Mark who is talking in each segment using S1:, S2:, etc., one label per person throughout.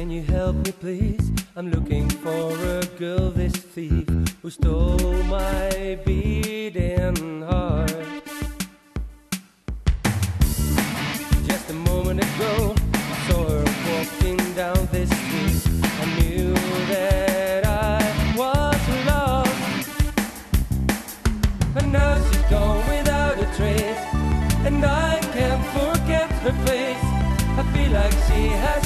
S1: Can you help me, please? I'm looking for a girl, this thief who stole my beating heart. Just a moment ago, I saw her walking down this street. I knew that I was lost, but now she's gone without a trace, and I can't forget her face. I feel like she has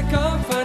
S1: I,